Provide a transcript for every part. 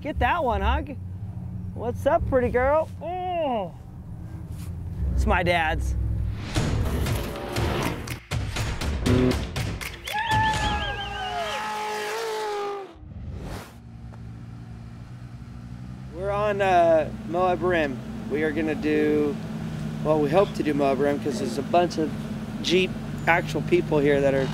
get that one, huh? What's up, pretty girl? Oh, it's my dad's. We're on uh, Moab Rim. We are gonna do, well, we hope to do Moab Rim because there's a bunch of Jeep actual people here that are,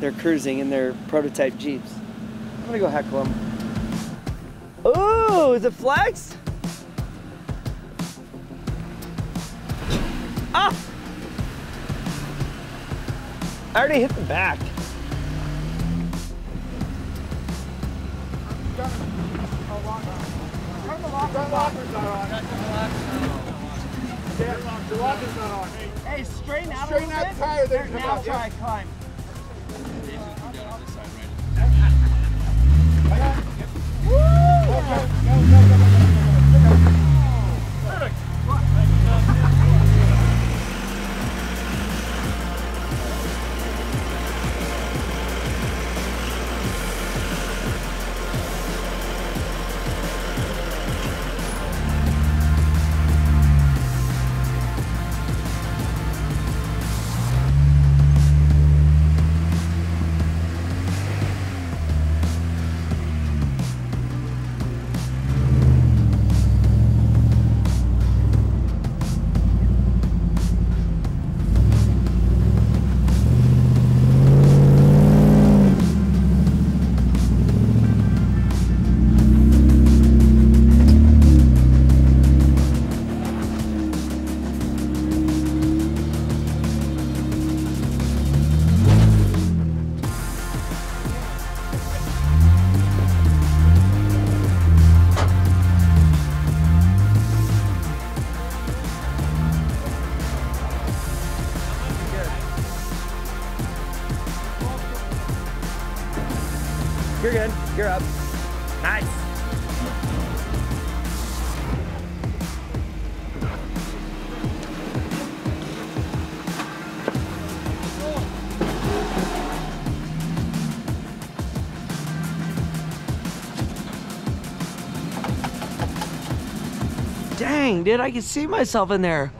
they're cruising in their prototype Jeeps. I'm gonna go heckle them. Ooh, is it flex? Ah! I already hit the back. Hey, straighten out Straighten a out little the tire, bit. then come now try yeah. climb. You're up. Nice. Dang, dude, I can see myself in there.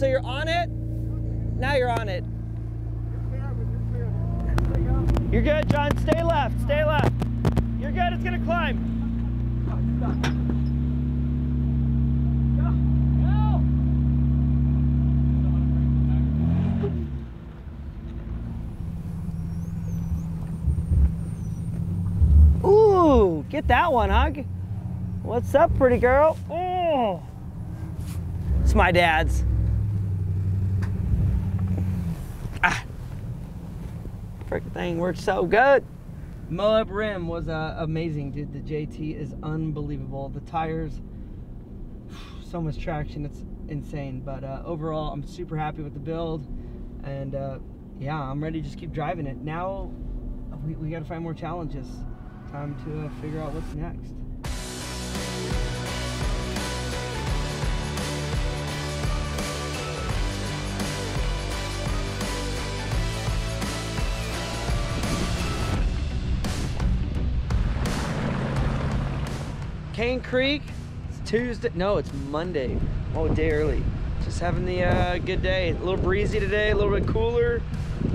So you're on it. Now you're on it. You're good, John. Stay left. Stay left. You're good. It's gonna climb. Ooh, get that one, huh? What's up, pretty girl? Oh, it's my dad's. Ah, freaking thing works so good. Moab Rim was uh, amazing, dude. The JT is unbelievable. The tires, so much traction. It's insane. But uh, overall, I'm super happy with the build, and uh, yeah, I'm ready to just keep driving it. Now, we, we got to find more challenges. Time to uh, figure out what's next. Kane Creek. It's Tuesday. No, it's Monday. Oh, day early. Just having the uh, good day. A little breezy today, a little bit cooler.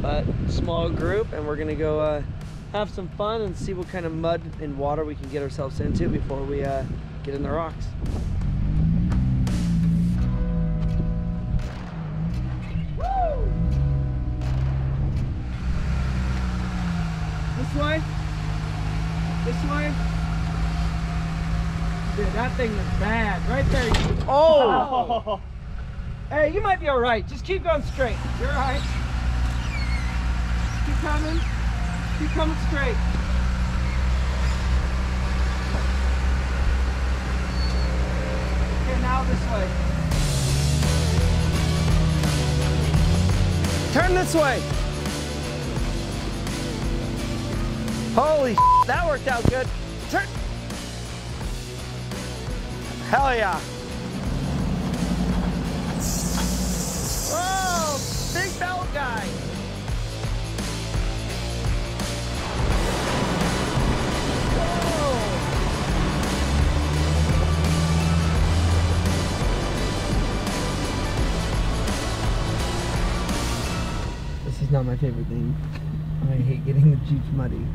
but small group, and we're gonna go uh, have some fun and see what kind of mud and water we can get ourselves into before we uh, get in the rocks. This way? This way? Dude, that thing was bad. Right there. you- Oh! Hey, you might be all right. Just keep going straight. You're all right. Keep coming. Keep coming straight. Okay, now this way. Turn this way. Holy that worked out good. Turn. Hell yeah. Whoa, big belt guy. This is not my favorite thing. I hate getting the Jeeps muddy.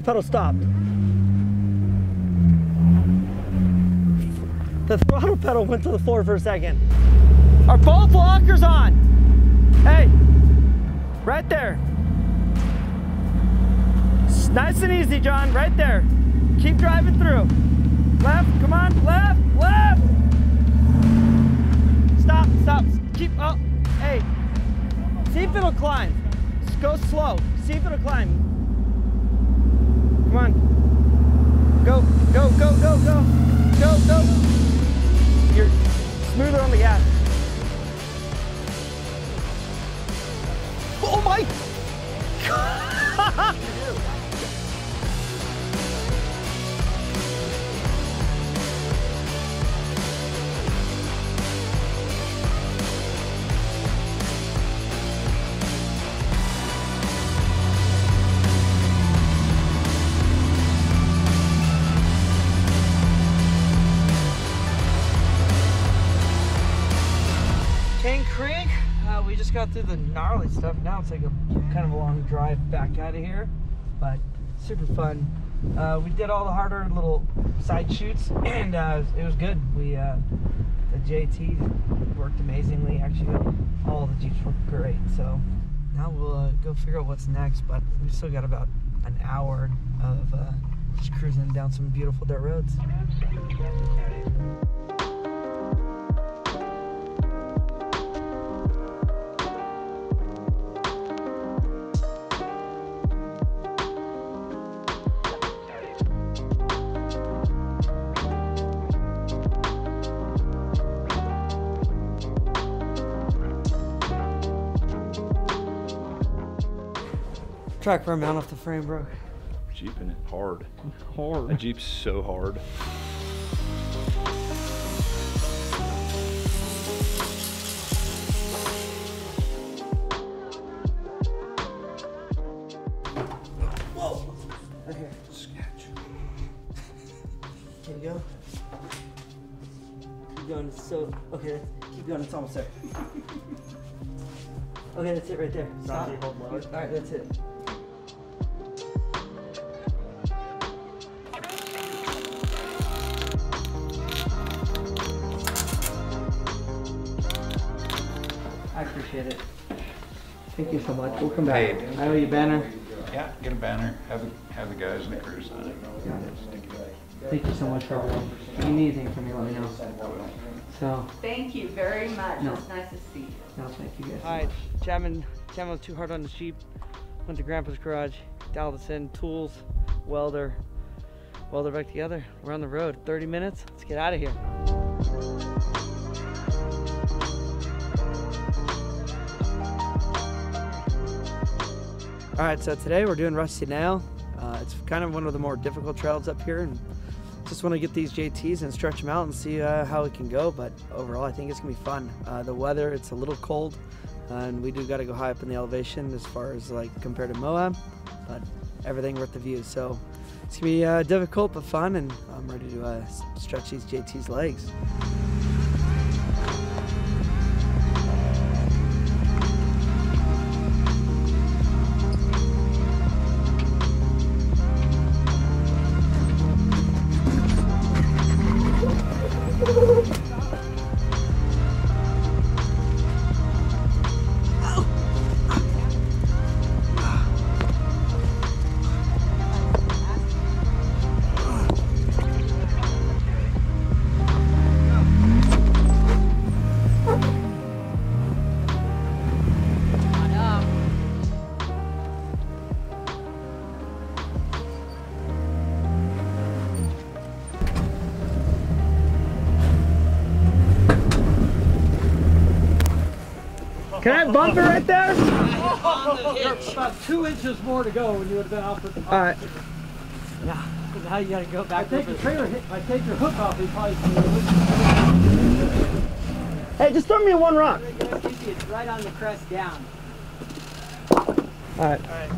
Throttle pedal stopped. The throttle pedal went to the floor for a second. Are both lockers on? Hey, right there. S- Nice and easy, John, right there. Keep driving through. Left, come on, left, left. Stop, stop, keep, oh, hey. See if it'll climb. Just go slow. See if it'll climb. Come on. Go, go, go, go, go. Kane Creek, uh, we just got through the gnarly stuff. Now it's like a kind of a long drive back out of here, but super fun. Uh, we did all the harder little side shoots, and uh, it was good. We uh, the JT worked amazingly. Actually, all the jeeps worked great. So now we'll uh, go figure out what's next. But we still got about an hour of uh, just cruising down some beautiful dirt roads. Track for a mount off the frame, bro. Jeeping it hard. Hard. That Jeep's so hard. Whoa! Right here. Here you go. Keep going. It's so okay. Keep going. It's almost there. Okay, that's it right there. Stop. All right, that's it. Thank you so much. We'll come back. Hey. I owe you a banner. Yeah, get a banner. Have the, have the guys in the crew sign it. Thank you so much for everything. If you need anything from me, let me know. So, Thank you very much. No. It's nice to see you. no, thank you guys. All right, jamming, jamming was too hard on the Jeep. Went to Grandpa's garage, dialed us in, tools, welder, welder back together. We're on the road. 30 minutes. Let's get out of here. All right, so today we're doing Rusty Nail. Uh, it's kind of one of the more difficult trails up here, and just want to get these JTs and stretch them out and see uh, how it can go. But overall, I think it's gonna be fun. Uh, the weather, it's a little cold, and we do got to go high up in the elevation as far as like compared to Moab, but everything worth the view. So it's gonna be uh, difficult but fun, and I'm ready to uh, stretch these JT's legs. Can I bump it right there? About two inches more to go when you would have been off with the All right. Yeah. Now you gotta go back. I take the trailer hit, I take your hook off, you probably Hey, just throw me a one rock. Right on the crest down. All right. All right.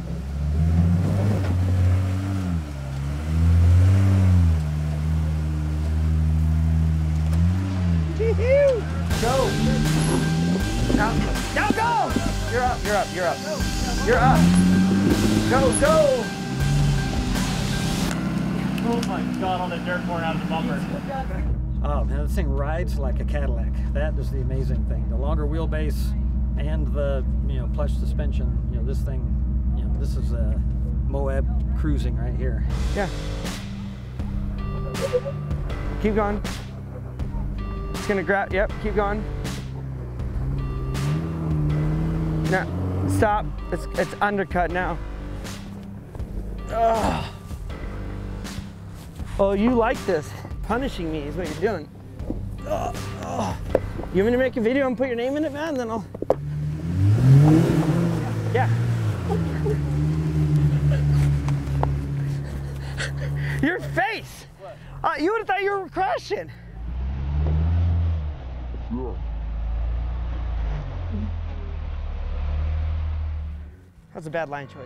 You're up. You're up. You're up. You're up. Go. Go. Oh my god, all the dirt pouring out of the bumper. Oh man, this thing rides like a Cadillac. That is the amazing thing. The longer wheelbase and the you know plush suspension. You know this thing. You know this is a Moab cruising right here. Yeah. Keep going. It's gonna grab. Yep. Keep going. No. Stop. It's it's undercut now. Ugh. Oh, you like this? Punishing me is what you're doing. Ugh, ugh. You want me to make a video and put your name in it, man? Then I'll. Yeah. Your face! Uh, you would have thought you were crashing. That's a bad line choice.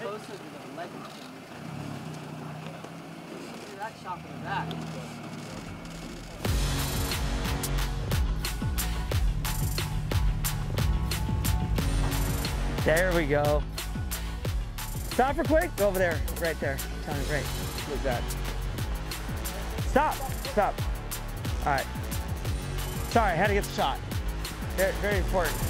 Closer to the leg. That shot from the back. There we go. Stop for quick. Go over there. Right there. Tell me right. Look that. Stop. Stop. All right. Sorry, I had to get the shot. Very, very important.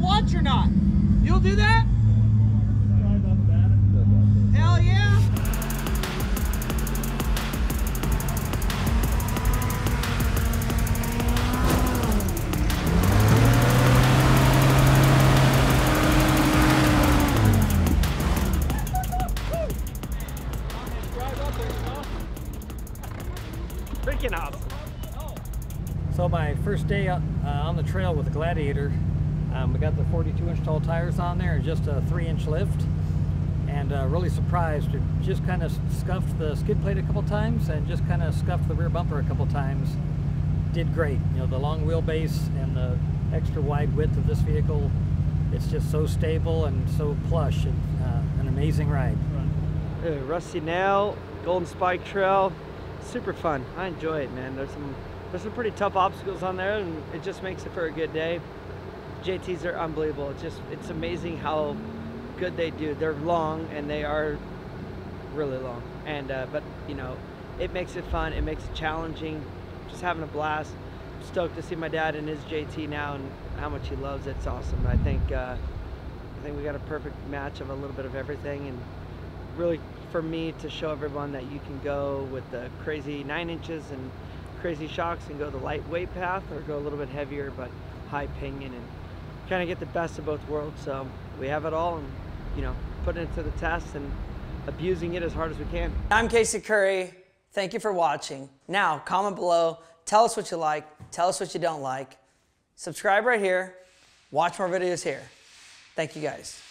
Watch or not. You'll do that? Hell yeah! Freaking awesome. So my first day uh, on the trail with the Gladiator, um, we got the 42 inch tall tires on there and just a three inch lift. And uh, really surprised, it just kind of scuffed the skid plate a couple times and just kind of scuffed the rear bumper a couple times. Did great. You know, the long wheelbase and the extra wide width of this vehicle, it's just so stable and so plush. It's uh, an amazing ride. Rusty Nail, Golden Spike Trail, super fun. I enjoy it, man. There's some there's some pretty tough obstacles on there, and it just makes it for a good day. JTs are unbelievable. It's just it's amazing how good they do. They're long and they are really long, and uh, but you know it makes it fun. It makes it challenging. Just having a blast. Stoked to see my dad in his JT now and how much he loves it. It's awesome. I think uh, I think we got a perfect match of a little bit of everything and really for me to show everyone that you can go with the crazy nine inches and crazy shocks and go the lightweight path or go a little bit heavier but high pinion and kind of get the best of both worlds. So we have it all and, you know, putting it to the test and abusing it as hard as we can. I'm Casey Currie. Thank you for watching. Now, comment below. Tell us what you like. Tell us what you don't like. Subscribe right here. Watch more videos here. Thank you guys.